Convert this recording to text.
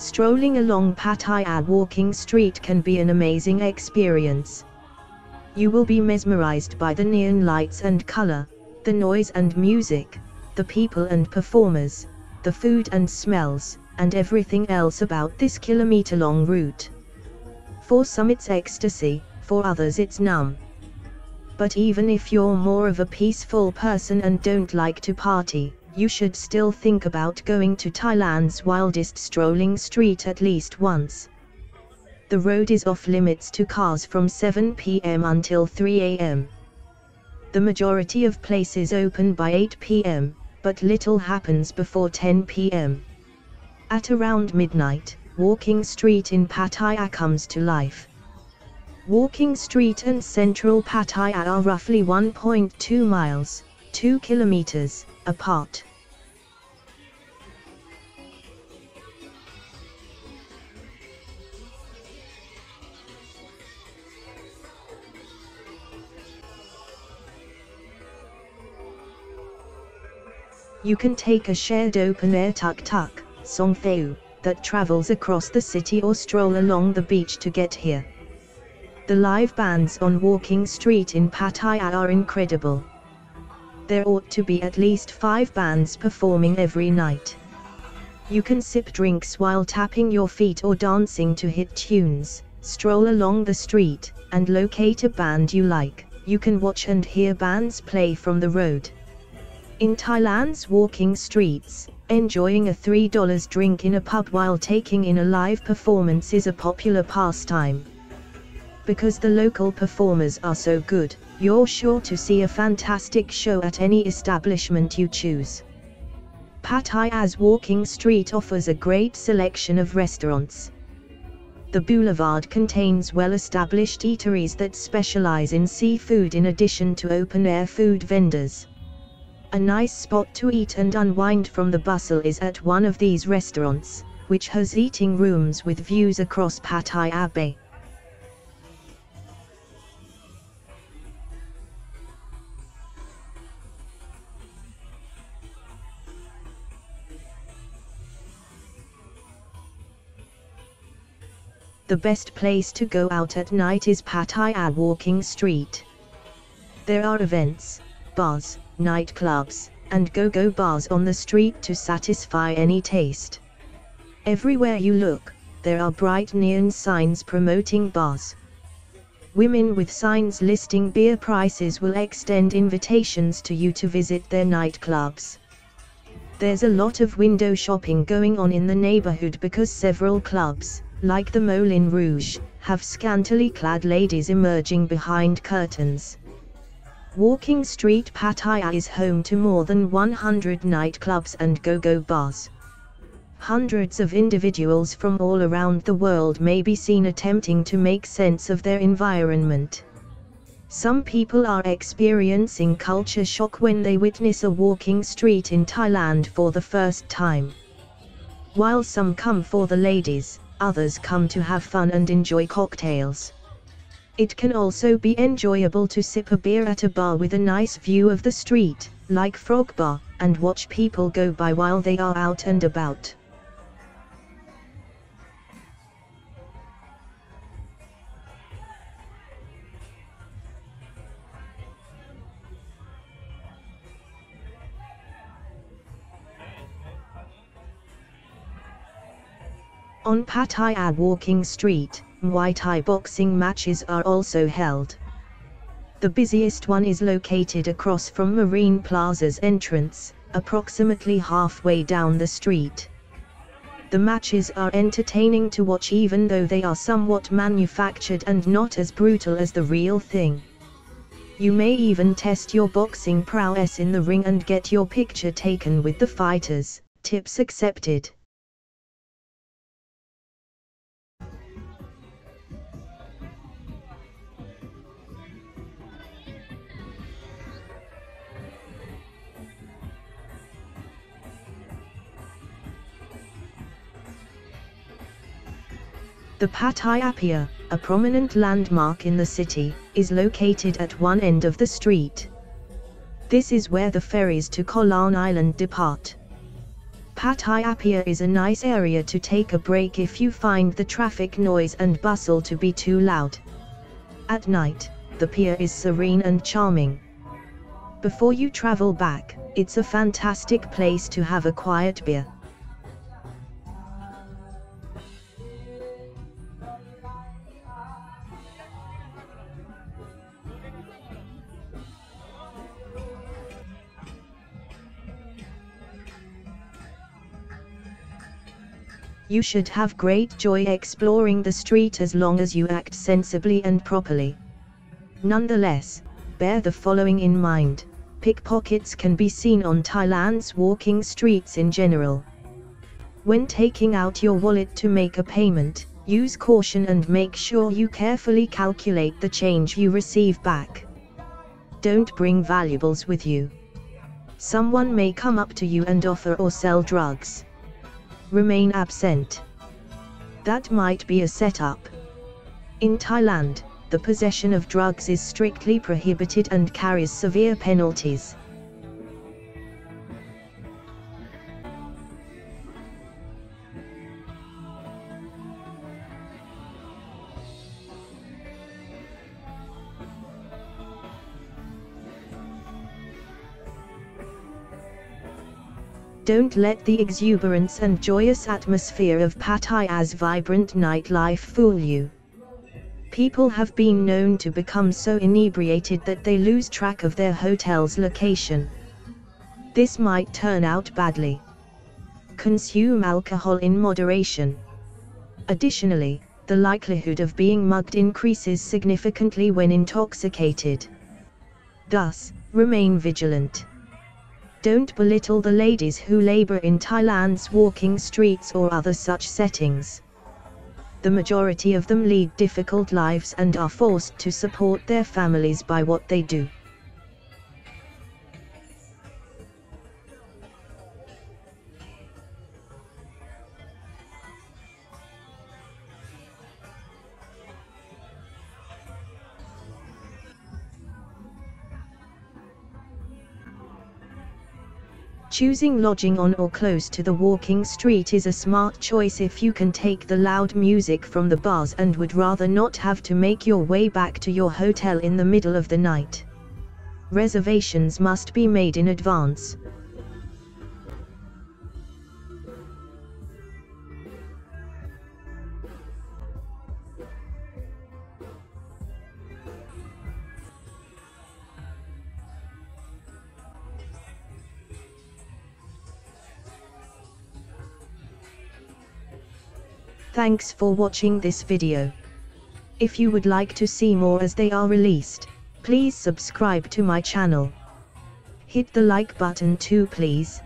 Strolling along Pattaya walking street can be an amazing experience. You will be mesmerized by the neon lights and color, the noise and music, the people and performers, the food and smells, and everything else about this kilometer long route. For some it's ecstasy, for others it's numb. But even if you're more of a peaceful person and don't like to party, you should still think about going to Thailand's wildest strolling street at least once. The road is off limits to cars from 7 pm until 3 am. The majority of places open by 8 pm, but little happens before 10 pm. At around midnight, Walking Street in Pattaya comes to life. Walking Street and Central Pattaya are roughly 1.2 miles, 2 kilometers, apart. You can take a shared open-air tuk-tuk, Songtheu, that travels across the city or stroll along the beach to get here. The live bands on Walking Street in Pattaya are incredible. There ought to be at least five bands performing every night. You can sip drinks while tapping your feet or dancing to hit tunes, stroll along the street, and locate a band you like. You can watch and hear bands play from the road. In Thailand's walking streets, enjoying a $3 drink in a pub while taking in a live performance is a popular pastime. Because the local performers are so good, you're sure to see a fantastic show at any establishment you choose. Pattaya's walking street offers a great selection of restaurants. The boulevard contains well-established eateries that specialize in seafood in addition to open-air food vendors. A nice spot to eat and unwind from the bustle is at one of these restaurants, which has eating rooms with views across Pattaya Bay. The best place to go out at night is Pattaya Walking Street. There are events, bars, nightclubs, and go-go bars on the street to satisfy any taste. Everywhere you look, there are bright neon signs promoting bars. Women with signs listing beer prices will extend invitations to you to visit their nightclubs. There's a lot of window shopping going on in the neighborhood because several clubs, like the Moulin Rouge, have scantily clad ladies emerging behind curtains. Walking Street Pattaya is home to more than 100 nightclubs and go-go bars. Hundreds of individuals from all around the world may be seen attempting to make sense of their environment. Some people are experiencing culture shock when they witness a walking street in Thailand for the first time. While some come for the ladies, others come to have fun and enjoy cocktails. It can also be enjoyable to sip a beer at a bar with a nice view of the street, like Frog Bar, and watch people go by while they are out and about. On Pattaya Walking Street, Muay Thai boxing matches are also held. The busiest one is located across from Marine Plaza's entrance, approximately halfway down the street. The matches are entertaining to watch even though they are somewhat manufactured and not as brutal as the real thing. You may even test your boxing prowess in the ring and get your picture taken with the fighters, tips accepted. The Pattaya Pier, a prominent landmark in the city, is located at one end of the street. This is where the ferries to Koh Larn Island depart. Pattaya Pier is a nice area to take a break if you find the traffic noise and bustle to be too loud. At night, the pier is serene and charming. Before you travel back, it's a fantastic place to have a quiet beer. You should have great joy exploring the street as long as you act sensibly and properly. Nonetheless, bear the following in mind. Pickpockets can be seen on Thailand's walking streets in general. When taking out your wallet to make a payment, use caution and make sure you carefully calculate the change you receive back. Don't bring valuables with you. Someone may come up to you and offer or sell drugs remain absent. That might be a setup. In Thailand, the possession of drugs is strictly prohibited and carries severe penalties. Don't let the exuberance and joyous atmosphere of Pattaya's vibrant nightlife fool you. People have been known to become so inebriated that they lose track of their hotel's location. This might turn out badly. Consume alcohol in moderation. Additionally, the likelihood of being mugged increases significantly when intoxicated. Thus, remain vigilant. Don't belittle the ladies who labor in Thailand's walking streets or other such settings. The majority of them lead difficult lives and are forced to support their families by what they do. Choosing lodging on or close to the walking street is a smart choice if you can take the loud music from the bars and would rather not have to make your way back to your hotel in the middle of the night. Reservations must be made in advance. Thanks for watching this video. If you would like to see more as they are released, please subscribe to my channel. Hit the like button too please.